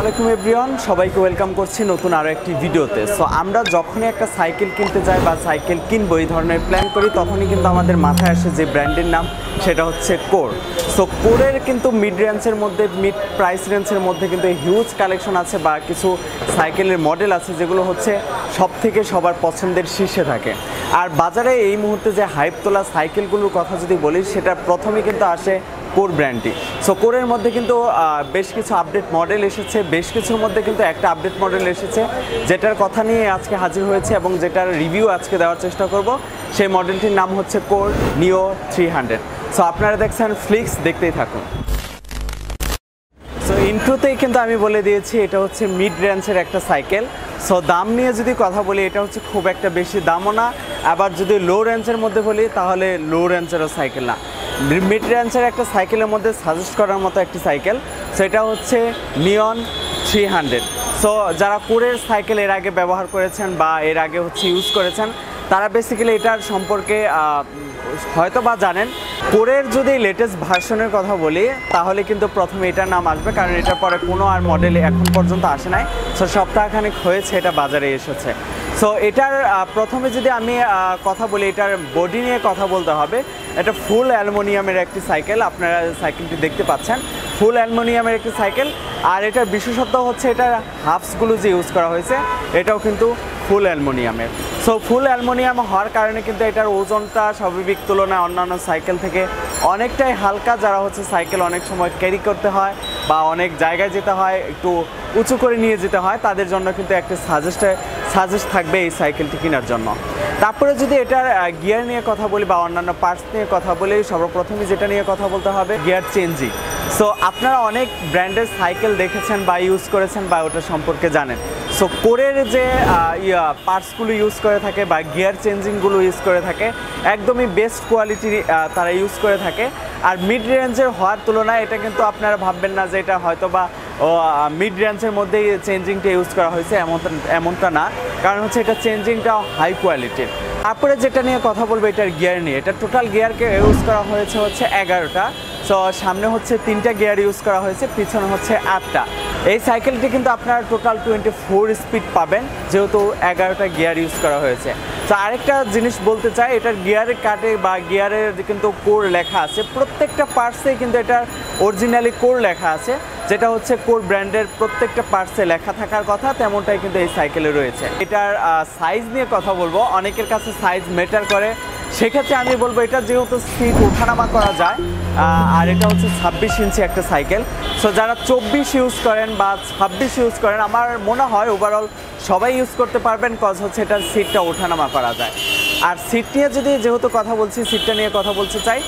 আলাইকুম, এভরিওয়ান। সবাইকে ওয়েলকাম করছি নতুন আরও একটি ভিডিওতে। সো আমরা যখনই একটা সাইকেল কিনতে যাই বা সাইকেল কিনবো, এই ধরনের প্ল্যান করি, তখনই কিন্তু আমাদের মাথায় আসে যে ব্র্যান্ডের নাম, সেটা হচ্ছে কোর। সো কোরের কিন্তু মিড রেঞ্জের মধ্যে মিড প্রাইস রেঞ্জের মধ্যে কিন্তু হিউজ কালেকশন আছে বা কিছু সাইকেলের মডেল আছে, যেগুলো হচ্ছে সব থেকে সবার পছন্দের শীর্ষে থাকে। আর বাজারে এই মুহূর্তে যে হাইপ তোলা সাইকেলগুলোর কথা যদি বলি, সেটা প্রথমে কিন্তু আসে কোর ব্র্যান্ডটি। সো কোরের মধ্যে কিন্তু বেশ কিছু আপডেট মডেল এসেছে। বেশ কিছুর মধ্যে কিন্তু একটা আপডেট মডেল এসেছে, যেটার কথা নিয়ে আজকে হাজির হয়েছে এবং যেটার রিভিউ আজকে দেওয়ার চেষ্টা করব। সেই মডেলটির নাম হচ্ছে core Neo three hundred so আপনারা দেখছেন ফ্লিক্স দেখতেই থাকুন। সো ইন্ট্রোতেই কিন্তু আমি বলে দিয়েছি, এটা হচ্ছে মিড রেঞ্জের একটা সাইকেল সো দাম নিয়ে যদি কথা বলি, এটা হচ্ছে খুব একটা বেশি দামও না। আবার যদি লো রেঞ্জের মধ্যে বলি, তাহলে লো রেঞ্জেরও সাইকেল না। মিড রেঞ্জের একটা সাইকেলের মধ্যে সাজেস্ট করার মতো একটি সাইকেল। সেটা হচ্ছে নিয়ন থ্রি হান্ড্রেড সো যারা কোরের সাইকেল এর আগে ব্যবহার করেছেন বা এর আগে হচ্ছে ইউজ করেছেন, তারা বেসিক্যালি এটার সম্পর্কে হয়তো বা জানেন, কোরের যদি লেটেস্ট ভার্সনের কথা বলি, তাহলে কিন্তু প্রথমে এটার নাম আসবে, কারণ এটার পরে কোনো আর মডেল এখন পর্যন্ত আসে নাই। সো সপ্তাহখানেক হয়েছে, এটা বাজারে এসেছে। সো এটার প্রথমে যদি আমি কথা বলি, এটার বডি নিয়ে কথা বলতে হবে, এটা ফুল অ্যালুমিনিয়ামের একটি সাইকেল আপনারা সাইকেলটি দেখতে পাচ্ছেন। ফুল অ্যালুমিনিয়ামের একটি সাইকেল আর এটার বিশেষত্ব হচ্ছে এটার হাফসগুলো যে ইউজ করা হয়েছে, এটাও কিন্তু ফুল অ্যালুমিনিয়ামের। সো ফুল অ্যালুমিনিয়াম হওয়ার কারণে কিন্তু এটার ওজনটা স্বাভাবিক তুলনায় অন্যান্য সাইকেল থেকে অনেকটাই হালকা, যারা হচ্ছে সাইকেল অনেক সময় ক্যারি করতে হয় বা অনেক জায়গায় যেতে হয়, একটু উঁচু করে নিয়ে যেতে হয়, তাদের জন্য কিন্তু একটা সাজেস্টে সাজেস্ট থাকবে এই সাইকেলটি কেনার জন্য। তারপরে যদি এটার গিয়ার নিয়ে কথা বলি বা অন্যান্য পার্টস নিয়ে কথা বলি, সর্বপ্রথমে যেটা নিয়ে কথা বলতে হবে গিয়ার চেঞ্জিং সো আপনারা অনেক ব্র্যান্ডের সাইকেল দেখেছেন বা ইউজ করেছেন বা ওটা সম্পর্কে জানেন। সো কোরের যে পার্টসগুলো ইউজ করে থাকে বা গিয়ার চেঞ্জিংগুলো ইউজ করে থাকে, একদমই বেস্ট কোয়ালিটির তারা ইউজ করে থাকে। আর মিড রেঞ্জের হওয়ার তুলনায় এটা কিন্তু আপনারা ভাববেন না যে এটা হয়তো বা মিড রেঞ্জের মধ্যেই চেঞ্জিংটা ইউজ করা হয়েছে এমনটা এমনটা না। কারণ হচ্ছে এটা চেঞ্জিংটা হাই কোয়ালিটির তারপরে যেটা নিয়ে কথা বলব, এটার গিয়ার নিয়ে। এটা টোটাল গিয়ারকে ইউজ করা হয়েছে হচ্ছে এগারোটা। সো সামনে হচ্ছে তিনটা গিয়ার ইউজ করা হয়েছে, পিছনে হচ্ছে আটটা। এই সাইকেলটি কিন্তু আপনার টোটাল টোয়েন্টি ফোর স্পিড পাবেন, যেহেতু এগারোটা গিয়ার ইউজ করা হয়েছে। তো আরেকটা জিনিস বলতে চাই, এটার গিয়ারের কাটে বা গিয়ারের যে কিন্তু কোর লেখা আছে। প্রত্যেকটা পার্টসে কিন্তু এটার অরিজিনালি কোর লেখা আছে, যেটা হচ্ছে কোর ব্র্যান্ডের প্রত্যেকটা পার্টসে লেখা থাকার কথা, তেমনটাই কিন্তু এই সাইকেলে রয়েছে। এটার সাইজ নিয়ে কথা বলব, অনেকের কাছে সাইজ মেটার করে। সেক্ষেত্রে আমি বলব, এটা যেহেতু সিট ওঠানামা করা যায় আর এটা হচ্ছে ছাব্বিশ ইঞ্চি একটা সাইকেল। সো যারা চব্বিশ ইউজ করেন বা ছাব্বিশ ইউজ করেন, আমার মনে হয় ওভারঅল সবাই ইউজ করতে পারবেন কজ হচ্ছে এটার সিটটা ওঠানামা করা যায়। আর সিট নিয়ে যদি যেহেতু কথা বলছি সিটটা নিয়ে কথা বলতে চাই,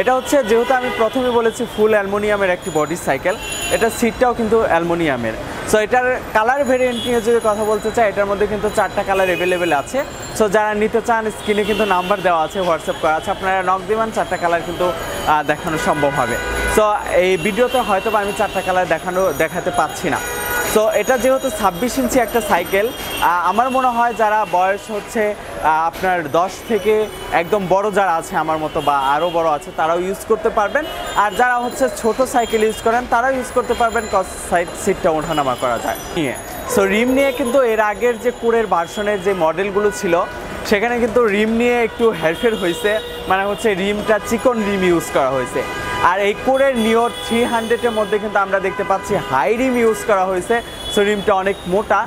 এটা হচ্ছে যেহেতু আমি প্রথমে বলেছি ফুল অ্যালমোনিয়ামের একটি বডি সাইকেল এটা সিটটাও কিন্তু অ্যালমোনিয়ামের সো এটার কালার ভেরিয়েন্ট নিয়ে যদি কথা বলতে চাই, এটার মধ্যে কিন্তু চারটা কালার অ্যাভেলেবেল আছে। সো যারা নিতে চান স্ক্রিনে কিন্তু নাম্বার দেওয়া আছে হোয়াটসঅ্যাপ করা আছে, আপনারা নক দিবেন চারটা কালার কিন্তু দেখানো সম্ভব হবে। সো এই ভিডিওতে হয়তো আমি চারটা কালার দেখানো, দেখাতে পাচ্ছি না। সো এটা যেহেতু ছাব্বিশ ইঞ্চি একটা সাইকেল আমার মনে হয় যারা বয়স হচ্ছে আপনার দশ থেকে একদম বড় যারা আছে আমার মতো বা আরও বড় আছে, তারাও ইউজ করতে পারবেন। আর যারা হচ্ছে ছোট সাইকেল ইউজ করেন, তারাও ইউজ করতে পারবেন কজ সাইড সিটটা ওঠানামা করা যায়। নিয়ে। সো রিম নিয়ে কিন্তু এর আগের যে কুরের ভার্সনের যে মডেলগুলো ছিল সেখানে কিন্তু রিম নিয়ে একটু হেরফের হয়েছে। মানে হচ্ছে রিমটা চিকন রিম ইউজ করা হয়েছে। আর এই কোরের নিও থ্রি হান্ড্রেডের মধ্যে কিন্তু আমরা দেখতে পাচ্ছি হাই রিম ইউজ করা হয়েছে। সো রিমটা অনেক মোটা।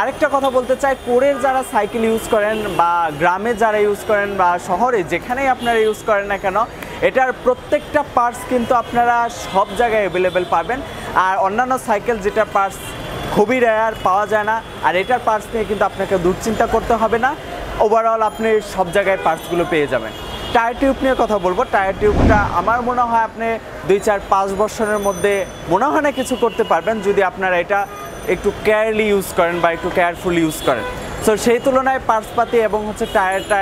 আরেকটা কথা বলতে চাই, কোরের যারা সাইকেল ইউজ করেন বা গ্রামে যারা ইউজ করেন বা শহরে যেখানেই আপনারা ইউজ করেন না কেন, এটার প্রত্যেকটা পার্টস কিন্তু আপনারা সব জায়গায় অ্যাভেলেবেল পাবেন। আর অন্যান্য সাইকেল যেটা পার্টস খুবই রেয়ার পাওয়া যায় না। আর এটার পার্টস নিয়ে কিন্তু আপনাকে দুশ্চিন্তা করতে হবে না। ওভারঅল আপনি সব জায়গায় পার্টসগুলো পেয়ে যাবেন। টায়ার টিউব নিয়ে কথা বলব। টায়ার টিউবটা আমার মনে হয় আপনি দুই চার পাঁচ বছরের মধ্যে মনে হয় না কিছু করতে পারবেন যদি আপনারা এটা একটু কেয়ারলি ইউজ করেন বা একটু কেয়ারফুল ইউজ করেন। সো সেই তুলনায় পার্টসপাতি এবং হচ্ছে টায়ারটা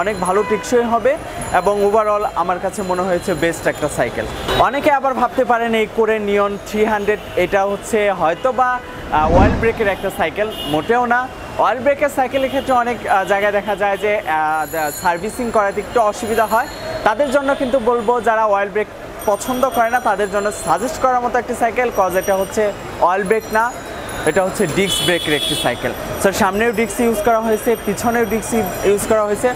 অনেক ভালো টেকসই হবে এবং ওভারঅল আমার কাছে মনে হয়েছে বেস্ট একটা সাইকেল অনেকে আবার ভাবতে পারেন এই করে নিয়ন থ্রি হান্ড্রেড এটা হচ্ছে হয়তো বা ওয়েল ব্রেকের একটা সাইকেল মোটেও না। অয়েল ব্রেকের সাইকেলের ক্ষেত্রে অনেক জায়গায় দেখা যায় যে সার্ভিসিং করাতে একটু অসুবিধা হয়। তাদের জন্য কিন্তু বলব, যারা অয়েল ব্রেক পছন্দ করে না, তাদের জন্য সাজেস্ট করার মতো একটি সাইকেল কজ এটা হচ্ছে অয়েল ব্রেক না, এটা হচ্ছে ডিস্ক ব্রেকের একটি সাইকেল। স্যার সামনেও ডিস্ক ইউজ করা হয়েছে, পিছনেও ডিস্ক ইউজ করা হয়েছে,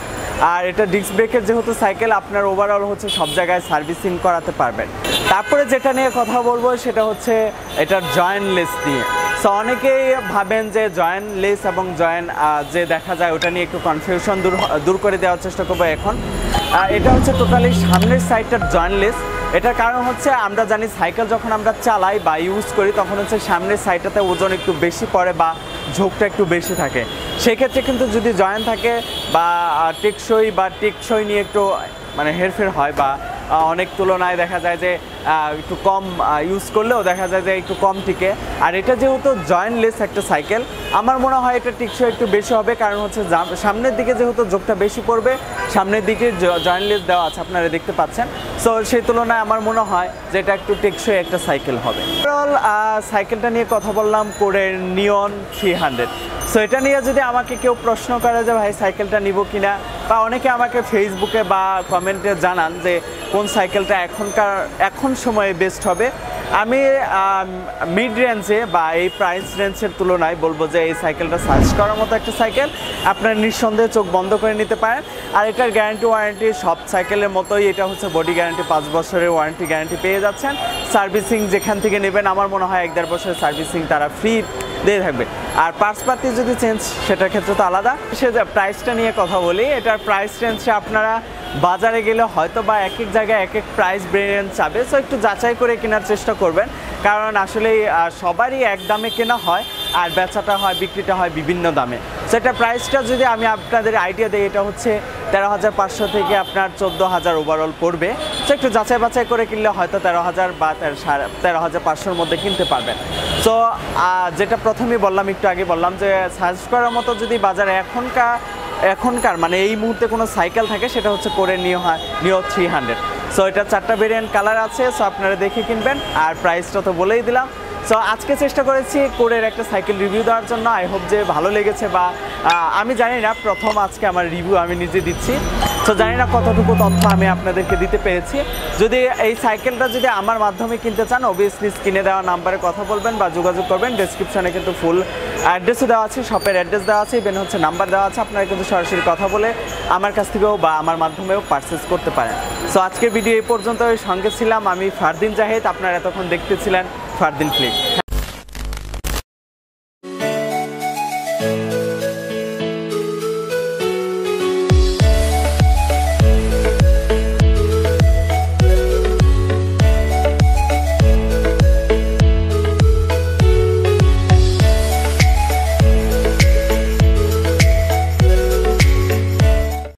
আর এটা ডিস্ক ব্রেকের যেহেতু সাইকেল, আপনার ওভারঅল হচ্ছে সব জায়গায় সার্ভিসিং করাতে পারবেন। তারপরে যেটা নিয়ে কথা বলব, সেটা হচ্ছে, এটার জয়েন্টলেস নিয়ে সো অনেকেই ভাবেন যে জয়েন্ট লেস এবং জয়েন্ট যে দেখা যায় ওটা নিয়ে একটু কনফিউশন দূর দূর করে দেওয়ার চেষ্টা করব এখন। এটা হচ্ছে টোটালি সামনের সাইডটার জয়েন্ট লেস এটার কারণ হচ্ছে আমরা জানি সাইকেল যখন আমরা চালাই বা ইউজ করি, তখন হচ্ছে সামনের সাইডটাতে ওজন একটু বেশি পড়ে বা ঝোঁকটা একটু বেশি থাকে। সেক্ষেত্রে কিন্তু যদি জয়েন্ট থাকে বা টেকসই বা টেকসই নিয়ে একটু মানে হেরফের হয় বা অনেক তুলনায় দেখা যায় যে একটু কম ইউজ করলেও দেখা যায় যে একটু কম টিকে। আর এটা যেহেতু জয়েন্টলেস একটা সাইকেল আমার মনে হয় এটা টিকসই একটু বেশি হবে। কারণ হচ্ছে সামনের দিকে যেহেতু যোগটা বেশি পড়বে, সামনের দিকে জয়েন্টলেস দেওয়া আছে, আপনারা দেখতে পাচ্ছেন। সো সেই তুলনায় আমার মনে হয় যে এটা একটু টেকসই একটা সাইকেল হবে। ওভারঅল সাইকেলটা নিয়ে কথা বললাম করে নিয়ন থ্রি হান্ড্রেড সো এটা নিয়ে যদি আমাকে কেউ প্রশ্ন করে যে, ভাই সাইকেলটা নিব কিনা? বা অনেকে আমাকে ফেসবুকে বা কমেন্টে জানান যে কোন সাইকেলটা এখনকার, এখন সময়ে বেস্ট হবে। আমি মিড রেঞ্জে বা এই প্রাইস রেঞ্জের তুলনায় বলব যে এই সাইকেলটা সার্চ করার মতো একটা সাইকেল আপনার নিঃসন্দেহে চোখ বন্ধ করে নিতে পারেন। আর এটার গ্যারান্টি ওয়ারেন্টি সব সাইকেলের মতোই এটা হচ্ছে বডি গ্যারান্টি পাঁচ বছরের ওয়ারেন্টি গ্যারান্টি পেয়ে যাচ্ছেন। সার্ভিসিং যেখান থেকে নেবেন, আমার মনে হয় এক দেড় বছরের সার্ভিসিং তারা ফ্রি দিয়ে থাকবে। আর পার্সপাতি যদি চেঞ্জ সেটার ক্ষেত্রে তো আলাদা। সে প্রাইসটা নিয়ে কথা বলি, এটার প্রাইস রেঞ্জে আপনারা বাজারে গেলে হয়তো বা এক এক জায়গায় এক এক প্রাইস রেঞ্জ চাবে। সো একটু যাচাই করে কেনার চেষ্টা করবেন। কারণ আসলে সবারই এক দামে কেনা হয় আর বেচাটা হয়, বিক্রিটা হয় বিভিন্ন দামে। সেটা প্রাইসটা যদি আমি আপনাদের আইডিয়া দিই, এটা হচ্ছে তেরো হাজার পাঁচশো থেকে আপনার চোদ্দ হাজার ওভারঅল পড়বে। সো একটু যাচাই বাছাই করে কিনলে হয়তো তেরো হাজার বা তেরো হাজার পাঁচশোর মধ্যে কিনতে পারবেন। সো যেটা প্রথমেই বললাম, একটু আগে বললাম যে সার্চ করার মতো যদি বাজারে এখনকার এখনকার মানে এই মুহূর্তে কোনো সাইকেল থাকে, সেটা হচ্ছে করে নিও নিও থ্রি হান্ড্রেড সো এটা চারটা ভেরিয়েন্ট কালার আছে সো আপনারা দেখে কিনবেন, আর প্রাইসটা তো বলেই দিলাম। সো আজকে চেষ্টা করেছি কোরের একটা সাইকেল রিভিউ দেওয়ার জন্য। আই হোপ যে ভালো লেগেছে বা আমি জানি না, প্রথম আজকে আমার রিভিউ আমি নিজে দিচ্ছি। তো জানি না কতটুকু তথ্য আমি আপনাদেরকে দিতে পেরেছি। যদি এই সাইকেলটা যদি আমার মাধ্যমে কিনতে চান অবভিয়াসলি স্ক্রিনে দেওয়া নাম্বারে কথা বলবেন বা যোগাযোগ করবেন। ডেসক্রিপশনে কিন্তু ফুল অ্যাড্রেসও দেওয়া আছে শপের অ্যাড্রেস দেওয়া আছে ইভেন হচ্ছে নাম্বার দেওয়া আছে। আপনারা কিন্তু সরাসরি কথা বলে আমার কাছ থেকেও বা আমার মাধ্যমেও পারচেস করতে পারেন। সো আজকের ভিডিও এই পর্যন্ত সঙ্গে ছিলাম আমি ফারদিন জাহেদ। আপনারা এতক্ষণ দেখতেছিলেন ফারদিন ক্লিক